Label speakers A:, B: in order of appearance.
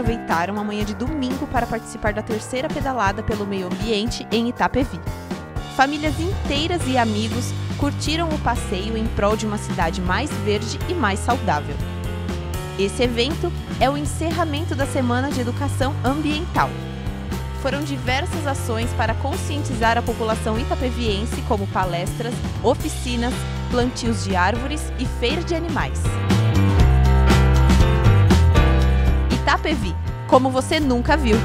A: aproveitaram a manhã de domingo para participar da terceira pedalada pelo meio ambiente em Itapevi. Famílias inteiras e amigos curtiram o passeio em prol de uma cidade mais verde e mais saudável. Esse evento é o encerramento da Semana de Educação Ambiental. Foram diversas ações para conscientizar a população itapeviense, como palestras, oficinas, plantios de árvores e feira de animais. Como você nunca viu.